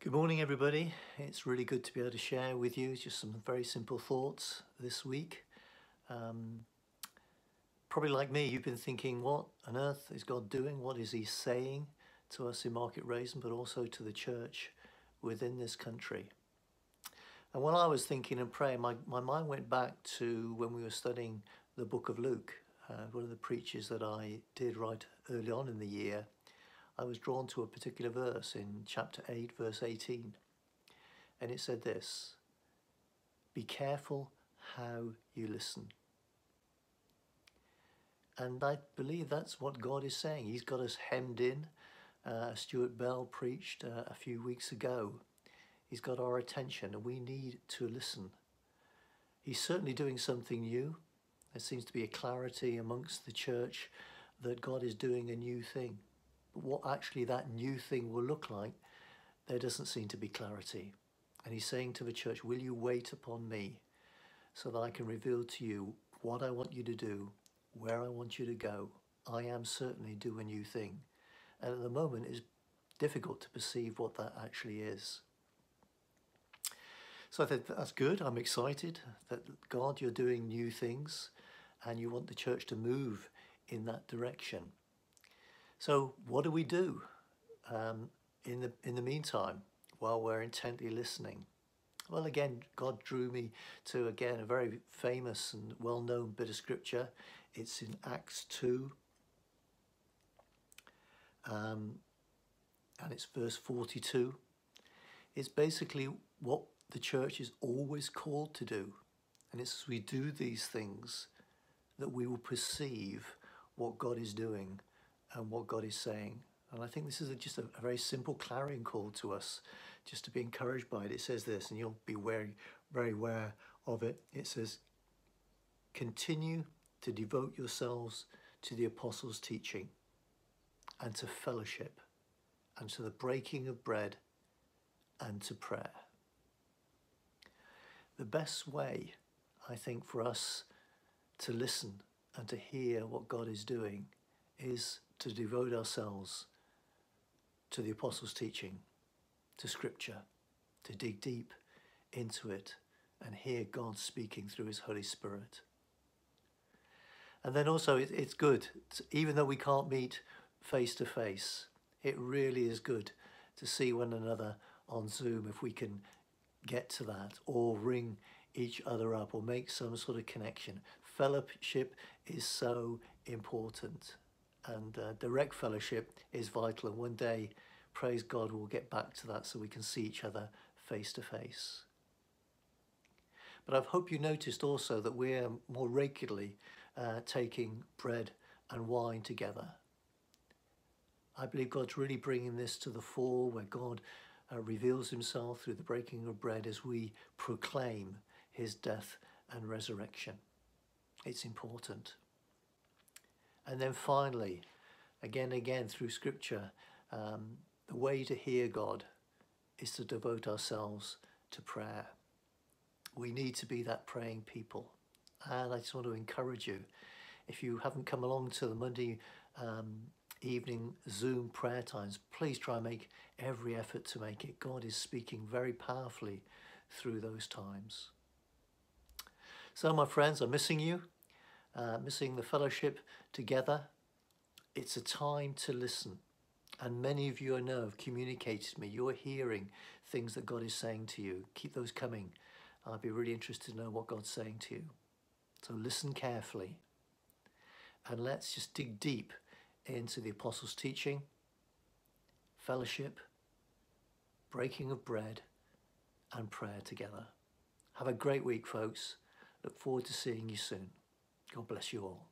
Good morning, everybody. It's really good to be able to share with you just some very simple thoughts this week. Um, probably like me, you've been thinking, what on earth is God doing? What is He saying to us in Market Rasen, but also to the church within this country? And while I was thinking and praying, my, my mind went back to when we were studying the book of Luke, uh, one of the preachers that I did right early on in the year I was drawn to a particular verse in chapter 8, verse 18. And it said this Be careful how you listen. And I believe that's what God is saying. He's got us hemmed in. Uh, Stuart Bell preached uh, a few weeks ago. He's got our attention and we need to listen. He's certainly doing something new. There seems to be a clarity amongst the church that God is doing a new thing. But what actually that new thing will look like, there doesn't seem to be clarity. And he's saying to the church, Will you wait upon me so that I can reveal to you what I want you to do, where I want you to go? I am certainly do a new thing. And at the moment, it's difficult to perceive what that actually is. So I think that's good. I'm excited that God, you're doing new things and you want the church to move in that direction. So what do we do um, in the in the meantime while we're intently listening? Well, again, God drew me to again a very famous and well-known bit of scripture. It's in Acts two, um, and it's verse forty-two. It's basically what the church is always called to do, and it's as we do these things that we will perceive what God is doing and what God is saying. And I think this is a, just a, a, very simple clarion call to us, just to be encouraged by it. It says this, and you'll be very, very aware of it. It says, continue to devote yourselves to the apostles' teaching and to fellowship and to the breaking of bread and to prayer. The best way, I think, for us to listen and to hear what God is doing is to devote ourselves to the Apostles' teaching, to Scripture, to dig deep into it and hear God speaking through His Holy Spirit. And then also, it, it's good, even though we can't meet face to face, it really is good to see one another on Zoom if we can get to that or ring each other up or make some sort of connection. Fellowship is so important and uh, direct fellowship is vital. And one day, praise God, we'll get back to that so we can see each other face to face. But I hope you noticed also that we're more regularly uh, taking bread and wine together. I believe God's really bringing this to the fore where God uh, reveals himself through the breaking of bread as we proclaim his death and resurrection. It's important. And then finally, again again through scripture, um, the way to hear God is to devote ourselves to prayer. We need to be that praying people. And I just want to encourage you, if you haven't come along to the Monday um, evening Zoom prayer times, please try and make every effort to make it. God is speaking very powerfully through those times. So my friends, I'm missing you uh, missing the fellowship together. It's a time to listen. And many of you I know have communicated to me. You're hearing things that God is saying to you. Keep those coming. I'd be really interested to know what God's saying to you. So listen carefully. And let's just dig deep into the Apostles' teaching, fellowship, breaking of bread, and prayer together. Have a great week, folks. Look forward to seeing you soon. God bless you all.